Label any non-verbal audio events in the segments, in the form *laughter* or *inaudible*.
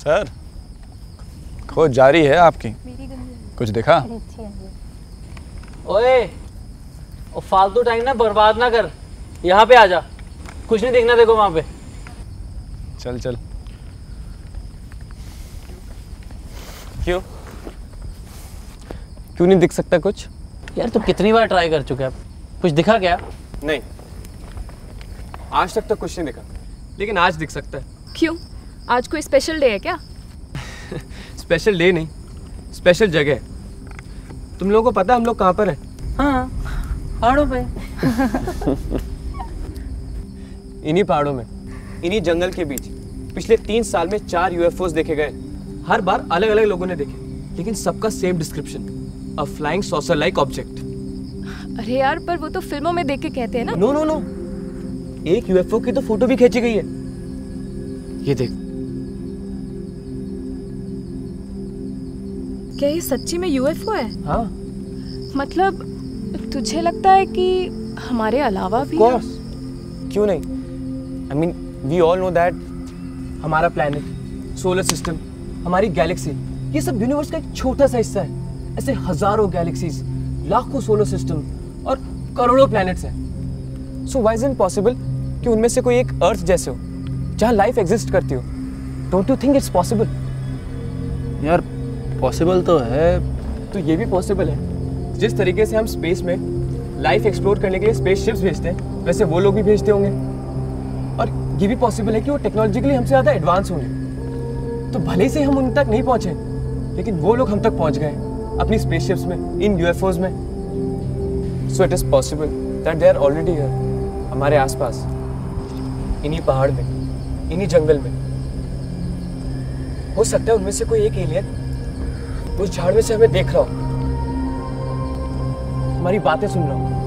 Sir खोज जारी है आपकी। कुछ देखा? ओए ओ फालतू टाइम ना बर्बाद ना कर। यहाँ पे आ जा। कुछ नहीं देखना देखो वहाँ पे। चल चल। क्यों? क्यों नहीं दिख सकता कुछ? यार तू कितनी बार ट्राई कर चुका है कुछ दिखा क्या? नहीं। आज तक तो कुछ नहीं दिखा। लेकिन आज दिख सकता है। क्यों? आज कोई स्पेशल डे है क्या? *laughs* स्पेशल डे नहीं स्पेशल जगह तुम लोगों को पता हम लोग कहाँ पर हैं? हाँ पहाड़ों पे। *laughs* इन्हीं पहाड़ों में इन्हीं जंगल के बीच पिछले तीन साल में चार यूएफओस देखे गए। हर बार अलग अलग लोगों ने देखे लेकिन सबका same description a flying saucer like object अरे यार पर वो तो फ़िल्मों में देख के कहते हैं ना। नो नो नो एक यूएफओ की तो फ़ोटो भी खींची गई है। ये देख क्या ये सच्ची में यूएफओ है? हाँ। मतलब तुझे लगता है कि हमारे अलावा भी कोर्स क्यों नहीं? I mean we all know that हमारा प्लैनेट सोलर सिस्टम हमारी गैलेक्सी ये सब यूनिवर्स का एक छोटा सा हिस्सा है। ऐसे हज़ारों गैलेक्सीज लाखों सोलर सिस्टम और करोड़ों प्लैनेट्स हैं। सो वाई इज़ पॉसिबल कि उनमें से कोई एक अर्थ जैसे हो जहाँ लाइफ एग्जिस्ट करती हो? Don't you think it's possible यार पॉसिबल तो है। तो ये भी पॉसिबल है। जिस तरीके से हम स्पेस में लाइफ एक्सप्लोर करने के लिए स्पेस शिप्स भेजते हैं, वैसे वो लोग भी भेजते होंगे। और ये भी पॉसिबल है कि वो टेक्नोलॉजिकली हमसे ज़्यादा एडवांस होंगे। तो भले से हम उन तक नहीं पहुँचे, लेकिन वो लोग हम तक पहुँच गए अपनी स्पेस शिप्स में, इन यूएफओज में। So it is possible that they are already here हमारे आसपास, इन्हीं पहाड़ में, इन्हीं जंगल में। हो सकता है उनमें से कोई एक एलियन उस झाड़ में से हमें देख रहा हूँ। हमारी बातें सुन रहा हूँ।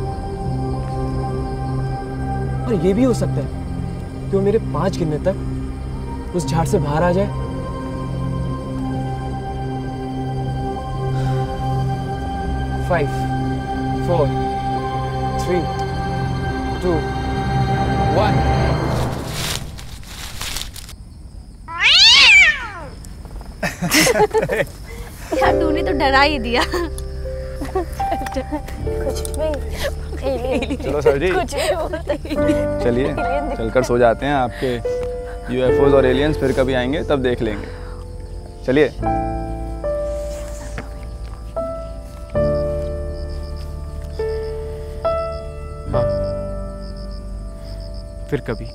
और ये भी हो सकता है कि वो मेरे पाँच गिनने तक उस झाड़ से बाहर आ जाए। Five four three two one यार तूने तो डरा ही दिया। कुछ चलो सर जी। चलिए *laughs* चलकर सो जाते हैं आपके यूएफओज और एलियंस फिर कभी आएँगे तब देख लेंगे। चलिए। हाँ। फिर कभी।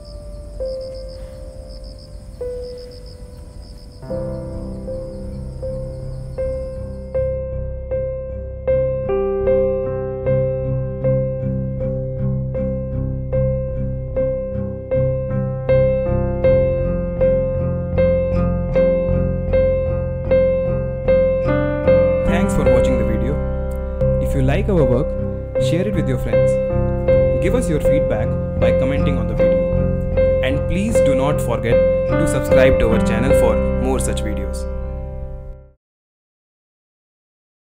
You like our work, share it with your friends. Give us your feedback by commenting on the video. And please do not forget to subscribe to our channel for more such videos.